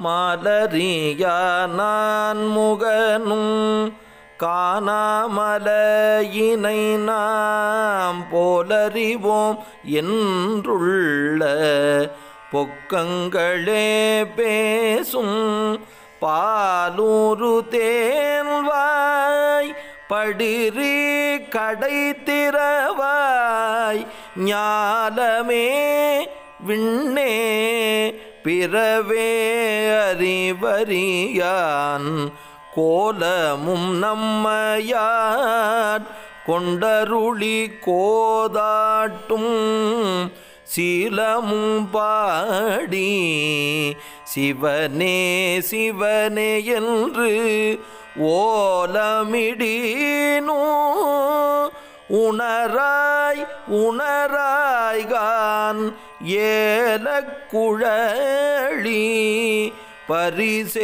மலரியா முகனும் காணாமலையினை நாம் போலறிவோம் என்றுள்ள பொக்கங்களே பேசும் பாலூரு தேன்வாய் படிரி கடை திறவாய் ஞாலமே விண்ணே பிறவே அறிவறியான் கோலமும் நம்மையார் கொண்டருளி கோதாட்டும் சீலமும் பாடி சிவனே சிவனே என்று ஓலமிடீனோ உணராய் உணராய்கான் ஏலக்குழலி பரிசேலோரும்பாவா